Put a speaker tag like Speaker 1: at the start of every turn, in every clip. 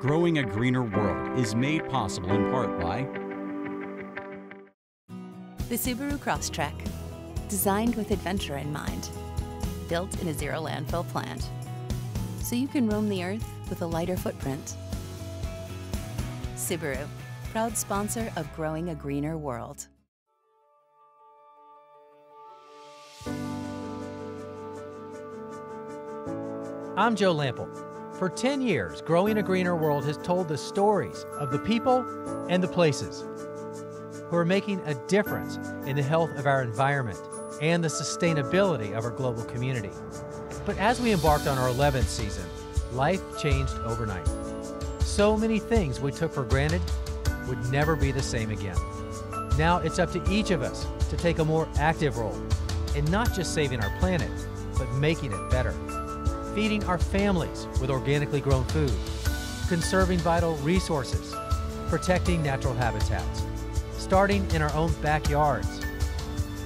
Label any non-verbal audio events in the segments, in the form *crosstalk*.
Speaker 1: Growing a Greener World is made possible in part by
Speaker 2: the Subaru Crosstrek, designed with adventure in mind, built in a zero landfill plant, so you can roam the earth with a lighter footprint. Subaru, proud sponsor of Growing a Greener World.
Speaker 3: I'm Joe Lamp'l. For 10 years, Growing a Greener World has told the stories of the people and the places who are making a difference in the health of our environment and the sustainability of our global community. But as we embarked on our 11th season, life changed overnight. So many things we took for granted would never be the same again. Now it's up to each of us to take a more active role in not just saving our planet, but making it better feeding our families with organically grown food, conserving vital resources, protecting natural habitats, starting in our own backyards,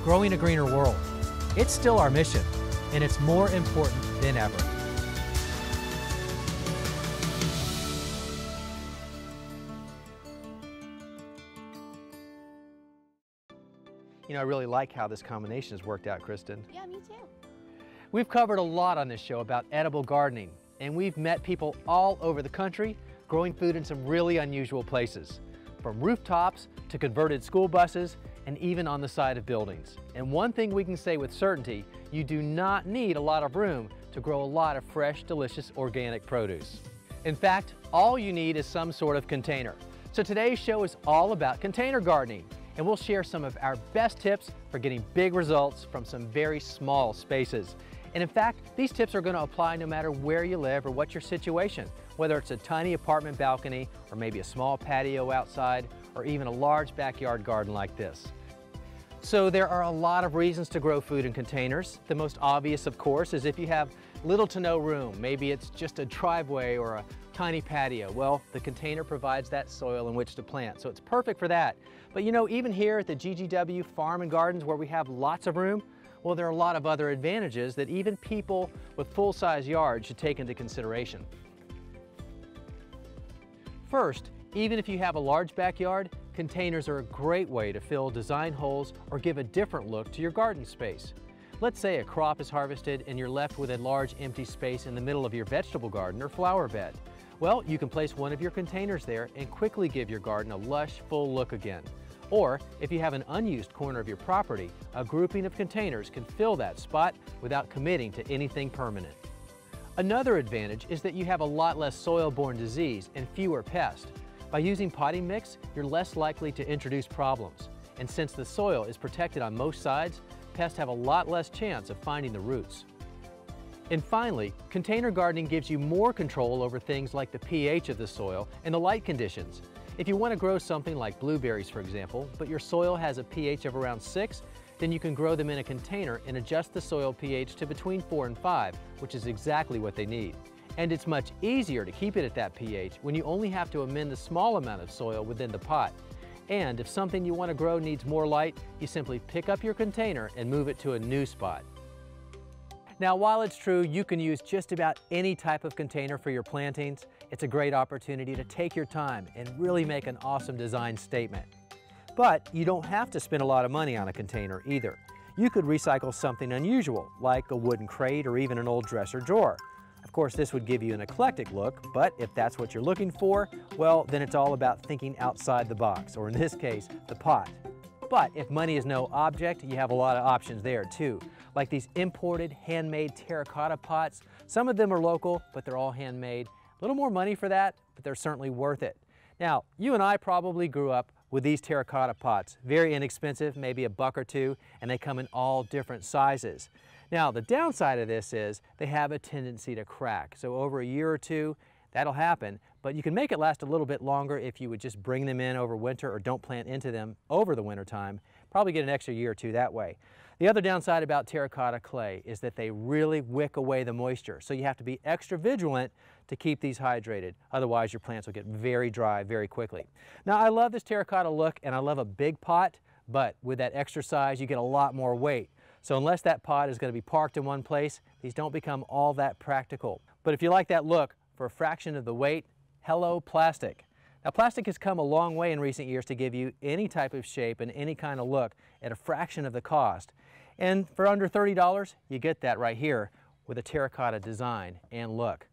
Speaker 3: growing a greener world. It's still our mission, and it's more important than ever. You know, I really like how this combination has worked out, Kristen.
Speaker 4: Yeah, me too.
Speaker 3: We've covered a lot on this show about edible gardening, and we've met people all over the country growing food in some really unusual places, from rooftops to converted school buses and even on the side of buildings. And one thing we can say with certainty, you do not need a lot of room to grow a lot of fresh, delicious organic produce. In fact, all you need is some sort of container. So today's show is all about container gardening, and we'll share some of our best tips for getting big results from some very small spaces. And in fact, these tips are going to apply no matter where you live or what your situation, whether it's a tiny apartment balcony or maybe a small patio outside or even a large backyard garden like this. So there are a lot of reasons to grow food in containers. The most obvious, of course, is if you have little to no room. Maybe it's just a driveway or a tiny patio. Well, the container provides that soil in which to plant, so it's perfect for that. But you know, even here at the GGW Farm and Gardens where we have lots of room, well, there are a lot of other advantages that even people with full-size yards should take into consideration. First, even if you have a large backyard, containers are a great way to fill design holes or give a different look to your garden space. Let's say a crop is harvested and you're left with a large empty space in the middle of your vegetable garden or flower bed. Well, you can place one of your containers there and quickly give your garden a lush, full look again. Or if you have an unused corner of your property, a grouping of containers can fill that spot without committing to anything permanent. Another advantage is that you have a lot less soil-borne disease and fewer pests. By using potting mix, you're less likely to introduce problems. And since the soil is protected on most sides, pests have a lot less chance of finding the roots. And finally, container gardening gives you more control over things like the pH of the soil and the light conditions. If you want to grow something like blueberries, for example, but your soil has a pH of around 6, then you can grow them in a container and adjust the soil pH to between 4 and 5, which is exactly what they need. And it's much easier to keep it at that pH when you only have to amend the small amount of soil within the pot. And if something you want to grow needs more light, you simply pick up your container and move it to a new spot. Now, while it's true you can use just about any type of container for your plantings, it's a great opportunity to take your time and really make an awesome design statement. But you don't have to spend a lot of money on a container either. You could recycle something unusual, like a wooden crate or even an old dresser drawer. Of course, this would give you an eclectic look, but if that's what you're looking for, well, then it's all about thinking outside the box, or in this case, the pot. But if money is no object, you have a lot of options there too like these imported handmade terracotta pots. Some of them are local, but they're all handmade. A little more money for that, but they're certainly worth it. Now, you and I probably grew up with these terracotta pots. Very inexpensive, maybe a buck or two, and they come in all different sizes. Now, the downside of this is they have a tendency to crack. So over a year or two, that'll happen, but you can make it last a little bit longer if you would just bring them in over winter or don't plant into them over the winter time. Probably get an extra year or two that way. The other downside about terracotta clay is that they really wick away the moisture. So you have to be extra vigilant to keep these hydrated. Otherwise your plants will get very dry very quickly. Now I love this terracotta look and I love a big pot, but with that extra size you get a lot more weight. So unless that pot is going to be parked in one place, these don't become all that practical. But if you like that look, for a fraction of the weight, Hello Plastic. Now plastic has come a long way in recent years to give you any type of shape and any kind of look at a fraction of the cost. And for under $30, you get that right here with a terracotta design and look.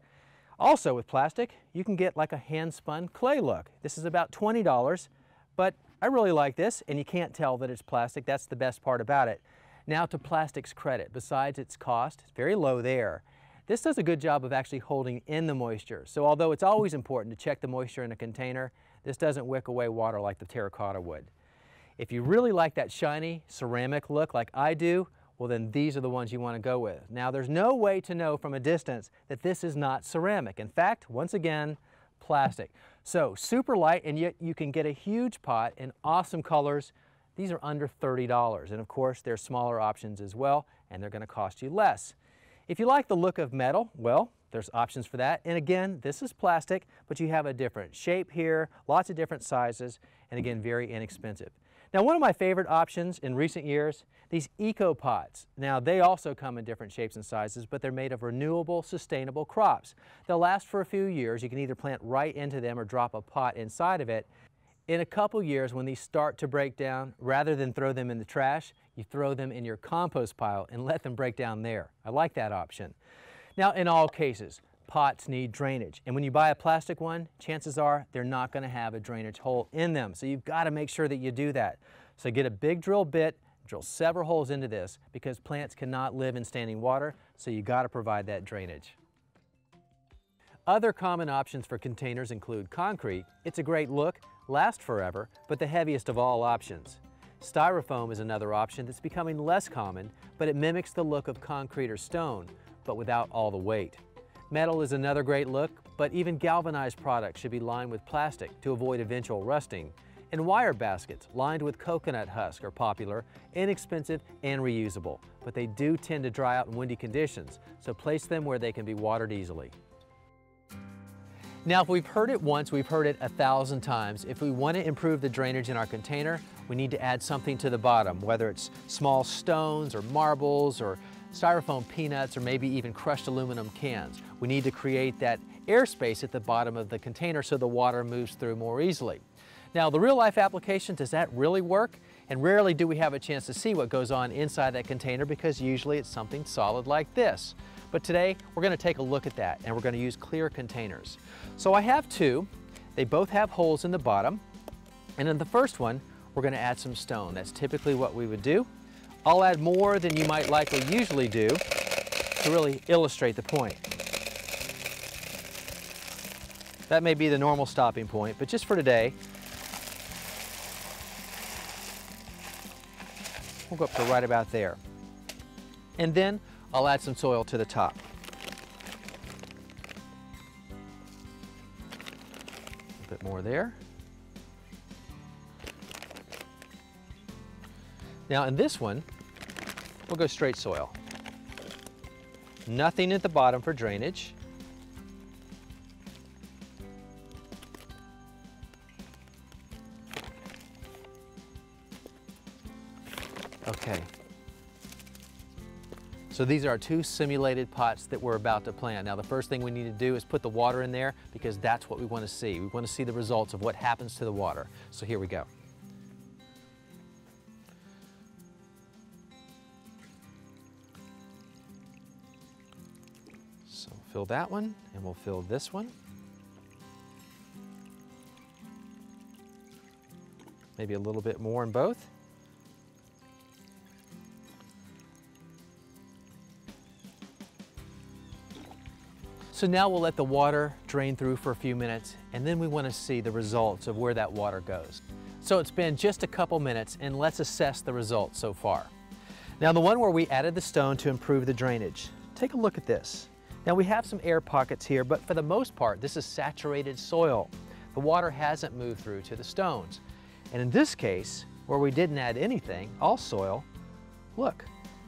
Speaker 3: Also with plastic, you can get like a hand-spun clay look. This is about $20, but I really like this, and you can't tell that it's plastic. That's the best part about it. Now to plastic's credit, besides its cost, it's very low there. This does a good job of actually holding in the moisture. So although it's always important to check the moisture in a container, this doesn't wick away water like the terracotta would. If you really like that shiny ceramic look like I do, well then these are the ones you want to go with. Now there's no way to know from a distance that this is not ceramic. In fact, once again, plastic. So super light and yet you can get a huge pot in awesome colors. These are under $30 and of course there's smaller options as well and they're going to cost you less. If you like the look of metal, well, there's options for that. And again, this is plastic, but you have a different shape here, lots of different sizes, and again, very inexpensive. Now, one of my favorite options in recent years, these eco pots. Now, they also come in different shapes and sizes, but they're made of renewable, sustainable crops. They'll last for a few years. You can either plant right into them or drop a pot inside of it. In a couple years, when these start to break down, rather than throw them in the trash, you throw them in your compost pile and let them break down there. I like that option. Now, in all cases, pots need drainage. And when you buy a plastic one, chances are they're not going to have a drainage hole in them. So you've got to make sure that you do that. So get a big drill bit, drill several holes into this because plants cannot live in standing water, so you got to provide that drainage. Other common options for containers include concrete. It's a great look, lasts forever, but the heaviest of all options. Styrofoam is another option that's becoming less common, but it mimics the look of concrete or stone, but without all the weight. Metal is another great look, but even galvanized products should be lined with plastic to avoid eventual rusting. And wire baskets lined with coconut husk are popular, inexpensive, and reusable, but they do tend to dry out in windy conditions, so place them where they can be watered easily. Now, if we've heard it once, we've heard it a thousand times. If we want to improve the drainage in our container, we need to add something to the bottom, whether it's small stones or marbles or styrofoam peanuts, or maybe even crushed aluminum cans. We need to create that airspace at the bottom of the container so the water moves through more easily. Now, the real life application, does that really work? And rarely do we have a chance to see what goes on inside that container because usually it's something solid like this. But today, we're gonna take a look at that and we're gonna use clear containers. So I have two. They both have holes in the bottom. And in the first one, we're gonna add some stone. That's typically what we would do. I'll add more than you might likely usually do to really illustrate the point. That may be the normal stopping point, but just for today, we'll go up to right about there. And then I'll add some soil to the top. A bit more there. Now in this one, we'll go straight soil. Nothing at the bottom for drainage. So these are our two simulated pots that we're about to plant. Now the first thing we need to do is put the water in there because that's what we want to see. We want to see the results of what happens to the water. So here we go. So fill that one, and we'll fill this one. Maybe a little bit more in both. So now we'll let the water drain through for a few minutes and then we want to see the results of where that water goes. So it's been just a couple minutes and let's assess the results so far. Now the one where we added the stone to improve the drainage. Take a look at this. Now we have some air pockets here, but for the most part, this is saturated soil. The water hasn't moved through to the stones. And in this case, where we didn't add anything, all soil, look,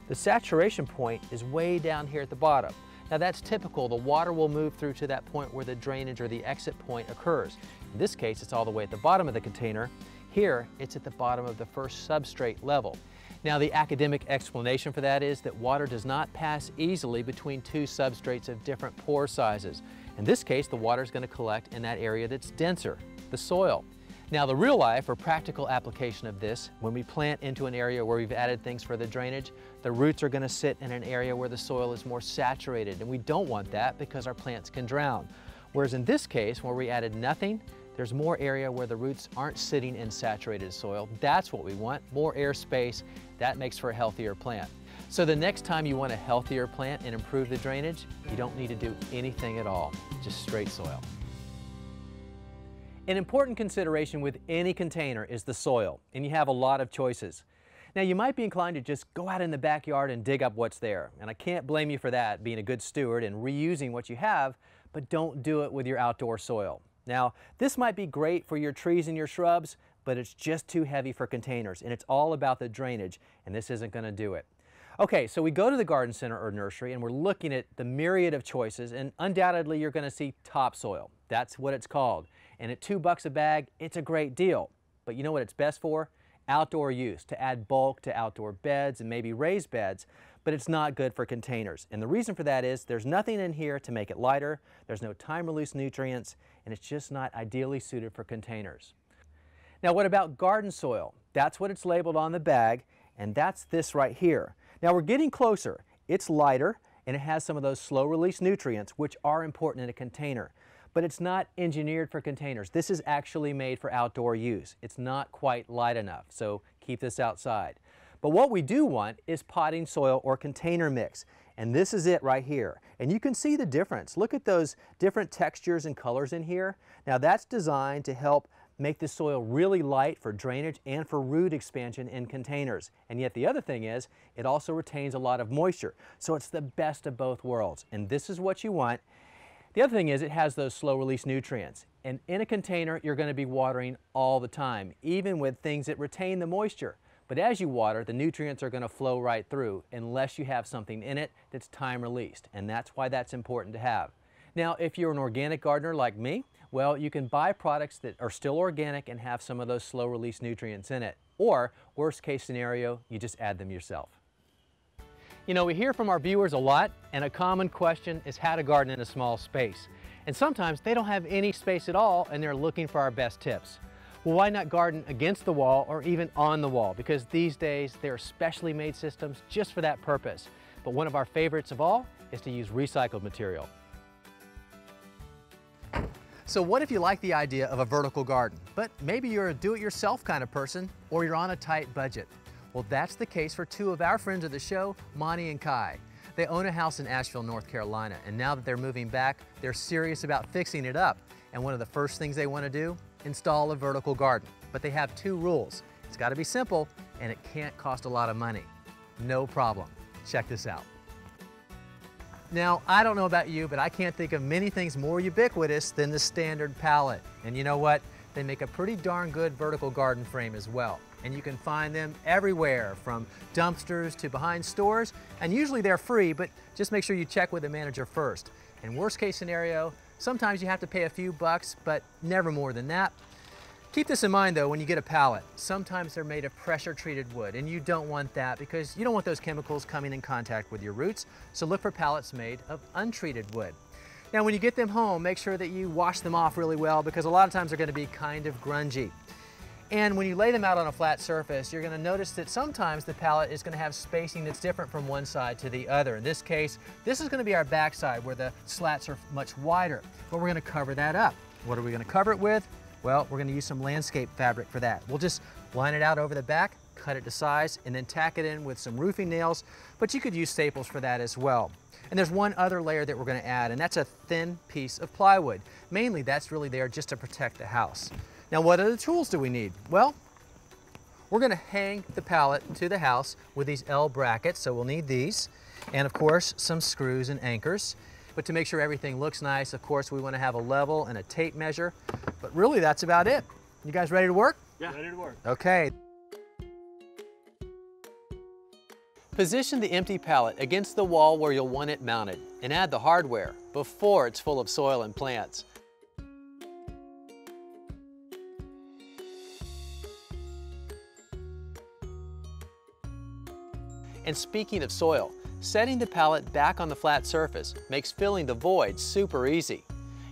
Speaker 3: the saturation point is way down here at the bottom. Now that's typical. The water will move through to that point where the drainage or the exit point occurs. In this case, it's all the way at the bottom of the container. Here, it's at the bottom of the first substrate level. Now the academic explanation for that is that water does not pass easily between two substrates of different pore sizes. In this case, the water is going to collect in that area that's denser, the soil. Now the real life or practical application of this, when we plant into an area where we've added things for the drainage, the roots are going to sit in an area where the soil is more saturated and we don't want that because our plants can drown. Whereas in this case, where we added nothing, there's more area where the roots aren't sitting in saturated soil. That's what we want, more air space. That makes for a healthier plant. So the next time you want a healthier plant and improve the drainage, you don't need to do anything at all, just straight soil. An important consideration with any container is the soil, and you have a lot of choices. Now you might be inclined to just go out in the backyard and dig up what's there, and I can't blame you for that, being a good steward and reusing what you have, but don't do it with your outdoor soil. Now, this might be great for your trees and your shrubs, but it's just too heavy for containers, and it's all about the drainage, and this isn't going to do it. Okay, so we go to the garden center or nursery and we're looking at the myriad of choices and undoubtedly you're going to see topsoil. That's what it's called. And at two bucks a bag, it's a great deal. But you know what it's best for? Outdoor use, to add bulk to outdoor beds and maybe raised beds, but it's not good for containers. And the reason for that is there's nothing in here to make it lighter, there's no time-release nutrients, and it's just not ideally suited for containers. Now what about garden soil? That's what it's labeled on the bag, and that's this right here. Now we're getting closer. It's lighter, and it has some of those slow-release nutrients, which are important in a container but it's not engineered for containers. This is actually made for outdoor use. It's not quite light enough, so keep this outside. But what we do want is potting soil or container mix. And this is it right here. And you can see the difference. Look at those different textures and colors in here. Now that's designed to help make the soil really light for drainage and for root expansion in containers. And yet the other thing is, it also retains a lot of moisture. So it's the best of both worlds. And this is what you want the other thing is it has those slow release nutrients. And in a container, you're going to be watering all the time, even with things that retain the moisture. But as you water, the nutrients are going to flow right through unless you have something in it that's time released. And that's why that's important to have. Now, if you're an organic gardener like me, well, you can buy products that are still organic and have some of those slow release nutrients in it. Or, worst case scenario, you just add them yourself. You know, we hear from our viewers a lot, and a common question is how to garden in a small space. And sometimes they don't have any space at all, and they're looking for our best tips. Well, why not garden against the wall or even on the wall? Because these days, there are specially made systems just for that purpose. But one of our favorites of all is to use recycled material. So what if you like the idea of a vertical garden, but maybe you're a do-it-yourself kind of person, or you're on a tight budget? Well, that's the case for two of our friends of the show, Monty and Kai. They own a house in Asheville, North Carolina, and now that they're moving back, they're serious about fixing it up. And one of the first things they want to do, install a vertical garden. But they have two rules. It's got to be simple, and it can't cost a lot of money. No problem. Check this out. Now, I don't know about you, but I can't think of many things more ubiquitous than the standard pallet. And you know what? They make a pretty darn good vertical garden frame as well and you can find them everywhere from dumpsters to behind stores and usually they're free but just make sure you check with the manager first. In worst case scenario, sometimes you have to pay a few bucks but never more than that. Keep this in mind though when you get a pallet. Sometimes they're made of pressure treated wood and you don't want that because you don't want those chemicals coming in contact with your roots. So look for pallets made of untreated wood. Now when you get them home, make sure that you wash them off really well because a lot of times they're going to be kind of grungy. And when you lay them out on a flat surface, you're going to notice that sometimes the pallet is going to have spacing that's different from one side to the other. In this case, this is going to be our back side where the slats are much wider, but we're going to cover that up. What are we going to cover it with? Well, we're going to use some landscape fabric for that. We'll just line it out over the back, cut it to size, and then tack it in with some roofing nails, but you could use staples for that as well. And there's one other layer that we're going to add, and that's a thin piece of plywood. Mainly, that's really there just to protect the house. Now what other tools do we need? Well, we're gonna hang the pallet to the house with these L brackets, so we'll need these. And of course, some screws and anchors. But to make sure everything looks nice, of course, we wanna have a level and a tape measure. But really, that's about it. You guys ready to work?
Speaker 4: Yeah, ready to work.
Speaker 3: Okay. Position the empty pallet against the wall where you'll want it mounted and add the hardware before it's full of soil and plants. And speaking of soil, setting the pallet back on the flat surface makes filling the void super easy.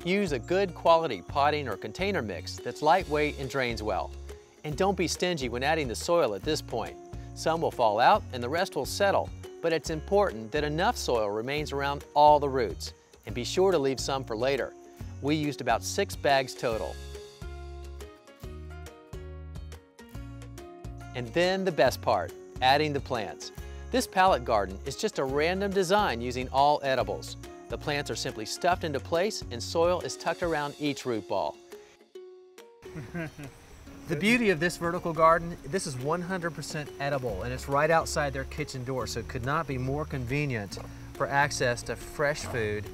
Speaker 3: Use a good quality potting or container mix that's lightweight and drains well. And don't be stingy when adding the soil at this point. Some will fall out and the rest will settle, but it's important that enough soil remains around all the roots. And be sure to leave some for later. We used about six bags total. And then the best part, adding the plants. This pallet garden is just a random design using all edibles. The plants are simply stuffed into place and soil is tucked around each root ball. *laughs* the beauty of this vertical garden, this is 100% edible and it's right outside their kitchen door, so it could not be more convenient for access to fresh food.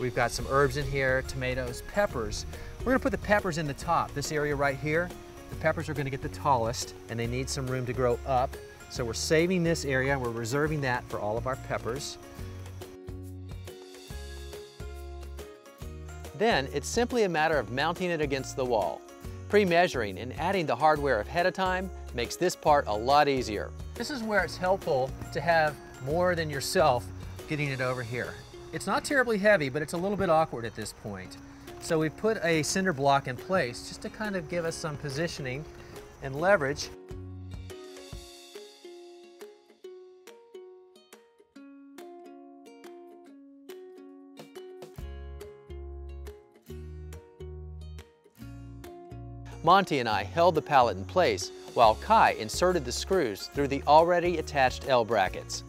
Speaker 3: We've got some herbs in here, tomatoes, peppers. We're gonna put the peppers in the top, this area right here. The peppers are gonna get the tallest and they need some room to grow up. So we're saving this area, we're reserving that for all of our peppers. Then it's simply a matter of mounting it against the wall. Pre-measuring and adding the hardware ahead of time makes this part a lot easier. This is where it's helpful to have more than yourself getting it over here. It's not terribly heavy, but it's a little bit awkward at this point. So we've put a cinder block in place just to kind of give us some positioning and leverage. Monty and I held the pallet in place while Kai inserted the screws through the already attached L brackets.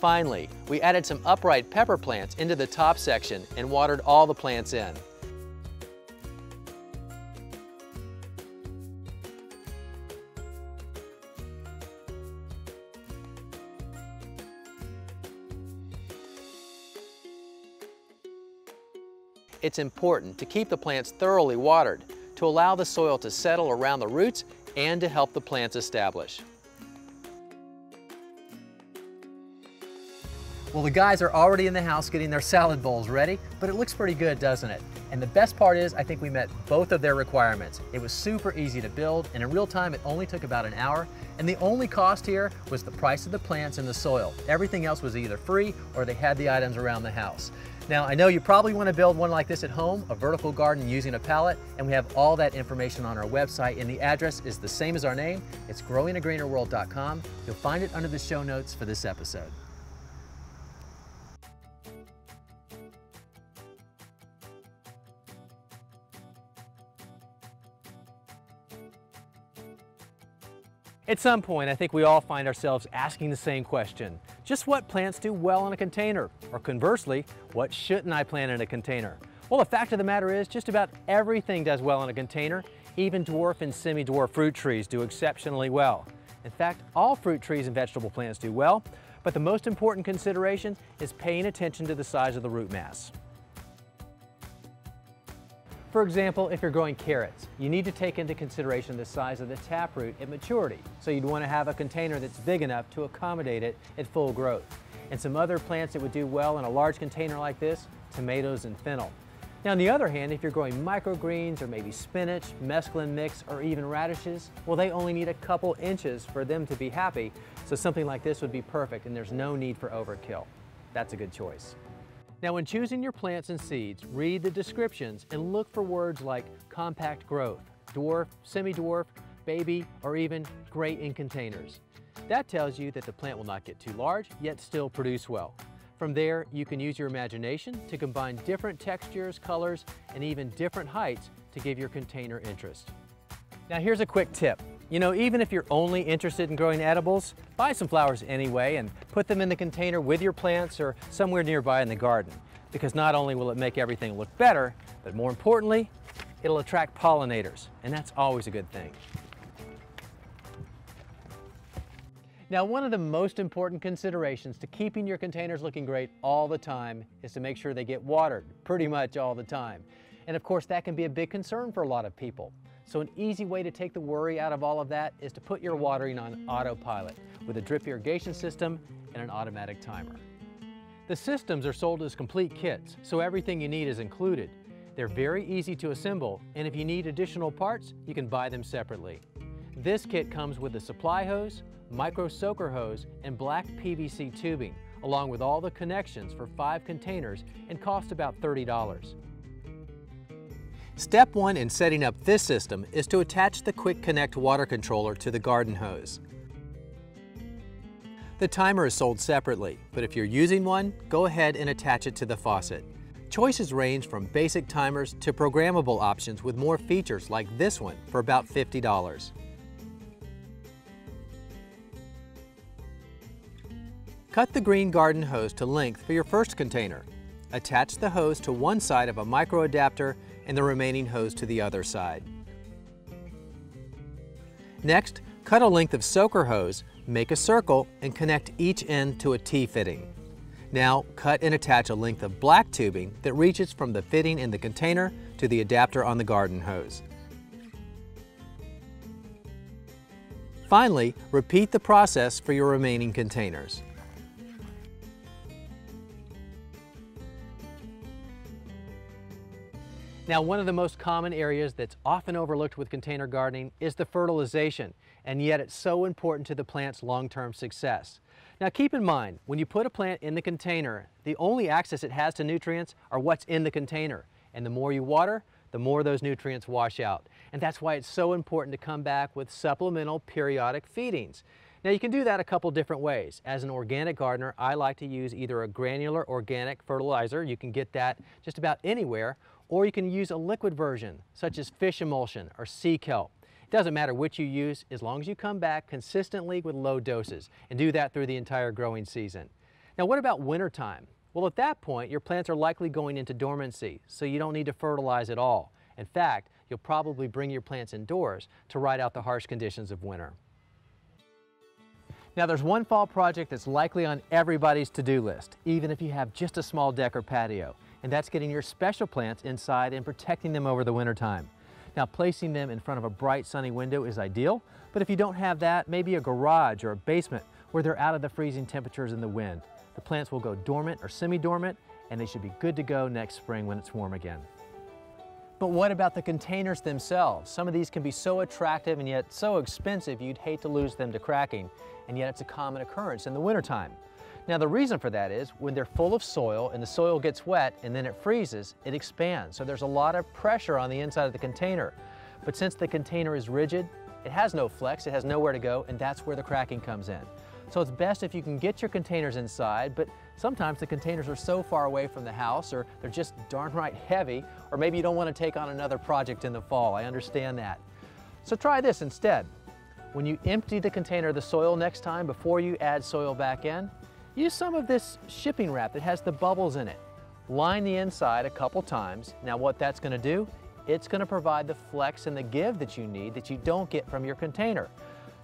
Speaker 3: Finally, we added some upright pepper plants into the top section and watered all the plants in. It's important to keep the plants thoroughly watered to allow the soil to settle around the roots and to help the plants establish. Well, the guys are already in the house getting their salad bowls ready, but it looks pretty good, doesn't it? And the best part is, I think we met both of their requirements. It was super easy to build, and in real time, it only took about an hour. And the only cost here was the price of the plants and the soil. Everything else was either free or they had the items around the house. Now, I know you probably want to build one like this at home, a vertical garden using a pallet, and we have all that information on our website, and the address is the same as our name. It's growingagreenerworld.com. You'll find it under the show notes for this episode. At some point, I think we all find ourselves asking the same question. Just what plants do well in a container? Or conversely, what shouldn't I plant in a container? Well, the fact of the matter is just about everything does well in a container. Even dwarf and semi-dwarf fruit trees do exceptionally well. In fact, all fruit trees and vegetable plants do well, but the most important consideration is paying attention to the size of the root mass. For example, if you're growing carrots, you need to take into consideration the size of the taproot at maturity. So you'd want to have a container that's big enough to accommodate it at full growth. And some other plants that would do well in a large container like this, tomatoes and fennel. Now on the other hand, if you're growing microgreens or maybe spinach, mesclun mix, or even radishes, well they only need a couple inches for them to be happy, so something like this would be perfect and there's no need for overkill. That's a good choice. Now when choosing your plants and seeds, read the descriptions and look for words like compact growth, dwarf, semi-dwarf, baby, or even great in containers. That tells you that the plant will not get too large, yet still produce well. From there, you can use your imagination to combine different textures, colors, and even different heights to give your container interest. Now here's a quick tip. You know, even if you're only interested in growing edibles, buy some flowers anyway and put them in the container with your plants or somewhere nearby in the garden. Because not only will it make everything look better, but more importantly, it'll attract pollinators, and that's always a good thing. Now, one of the most important considerations to keeping your containers looking great all the time is to make sure they get watered pretty much all the time. And of course, that can be a big concern for a lot of people. So an easy way to take the worry out of all of that is to put your watering on autopilot with a drip irrigation system and an automatic timer. The systems are sold as complete kits, so everything you need is included. They're very easy to assemble, and if you need additional parts, you can buy them separately. This kit comes with a supply hose, micro soaker hose, and black PVC tubing, along with all the connections for five containers and cost about $30. Step one in setting up this system is to attach the Quick Connect water controller to the garden hose. The timer is sold separately, but if you're using one, go ahead and attach it to the faucet. Choices range from basic timers to programmable options with more features like this one for about $50. Cut the green garden hose to length for your first container. Attach the hose to one side of a micro adapter and the remaining hose to the other side. Next, cut a length of soaker hose, make a circle, and connect each end to a T-fitting. Now, cut and attach a length of black tubing that reaches from the fitting in the container to the adapter on the garden hose. Finally, repeat the process for your remaining containers. Now, one of the most common areas that's often overlooked with container gardening is the fertilization, and yet it's so important to the plant's long-term success. Now keep in mind, when you put a plant in the container, the only access it has to nutrients are what's in the container. And the more you water, the more those nutrients wash out. And that's why it's so important to come back with supplemental periodic feedings. Now you can do that a couple different ways. As an organic gardener, I like to use either a granular organic fertilizer, you can get that just about anywhere, or you can use a liquid version, such as fish emulsion or sea kelp. It doesn't matter which you use, as long as you come back consistently with low doses, and do that through the entire growing season. Now what about wintertime? Well, at that point, your plants are likely going into dormancy, so you don't need to fertilize at all. In fact, you'll probably bring your plants indoors to ride out the harsh conditions of winter. Now there's one fall project that's likely on everybody's to-do list, even if you have just a small deck or patio and that's getting your special plants inside and protecting them over the winter time. Now placing them in front of a bright sunny window is ideal, but if you don't have that, maybe a garage or a basement where they're out of the freezing temperatures and the wind. The plants will go dormant or semi-dormant and they should be good to go next spring when it's warm again. But what about the containers themselves? Some of these can be so attractive and yet so expensive you'd hate to lose them to cracking, and yet it's a common occurrence in the wintertime. Now the reason for that is when they're full of soil and the soil gets wet and then it freezes, it expands. So there's a lot of pressure on the inside of the container. But since the container is rigid, it has no flex, it has nowhere to go, and that's where the cracking comes in. So it's best if you can get your containers inside, but sometimes the containers are so far away from the house or they're just darn right heavy, or maybe you don't want to take on another project in the fall. I understand that. So try this instead. When you empty the container of the soil next time before you add soil back in, Use some of this shipping wrap that has the bubbles in it. Line the inside a couple times. Now what that's going to do, it's going to provide the flex and the give that you need that you don't get from your container.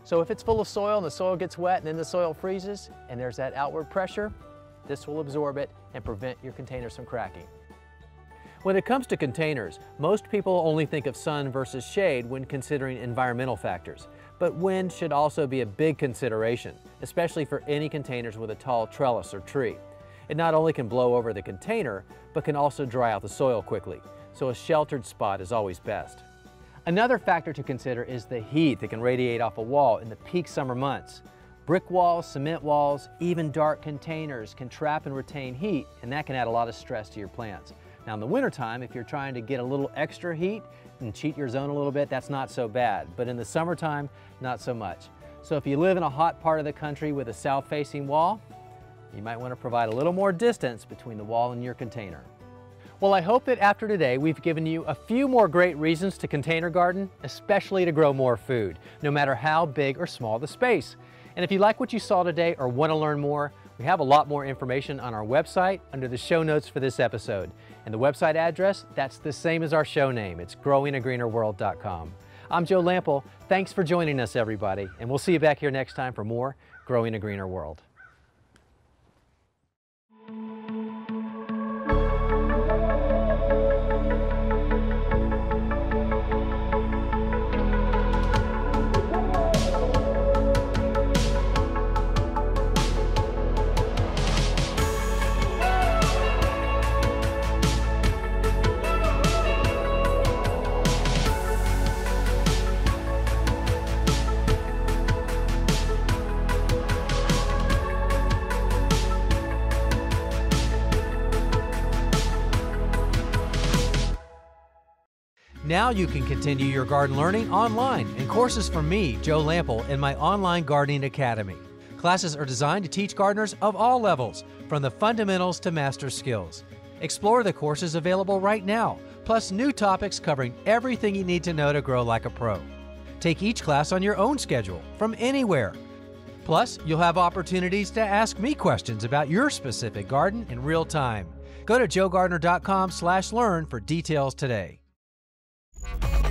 Speaker 3: So if it's full of soil and the soil gets wet and then the soil freezes and there's that outward pressure, this will absorb it and prevent your containers from cracking. When it comes to containers, most people only think of sun versus shade when considering environmental factors. But wind should also be a big consideration, especially for any containers with a tall trellis or tree. It not only can blow over the container, but can also dry out the soil quickly, so a sheltered spot is always best. Another factor to consider is the heat that can radiate off a wall in the peak summer months. Brick walls, cement walls, even dark containers can trap and retain heat, and that can add a lot of stress to your plants. Now in the wintertime, if you're trying to get a little extra heat and cheat your zone a little bit, that's not so bad. But in the summertime, not so much. So if you live in a hot part of the country with a south-facing wall, you might want to provide a little more distance between the wall and your container. Well, I hope that after today, we've given you a few more great reasons to container garden, especially to grow more food, no matter how big or small the space. And if you like what you saw today or want to learn more, we have a lot more information on our website under the show notes for this episode. And the website address, that's the same as our show name. It's growingagreenerworld.com. I'm Joe Lamp'l. Thanks for joining us, everybody. And we'll see you back here next time for more Growing a Greener World. Now you can continue your garden learning online in courses from me, Joe Lamp'l, in my online gardening academy. Classes are designed to teach gardeners of all levels, from the fundamentals to master skills. Explore the courses available right now, plus new topics covering everything you need to know to grow like a pro. Take each class on your own schedule, from anywhere. Plus, you'll have opportunities to ask me questions about your specific garden in real time. Go to joegardener.com/learn for details today. Bye.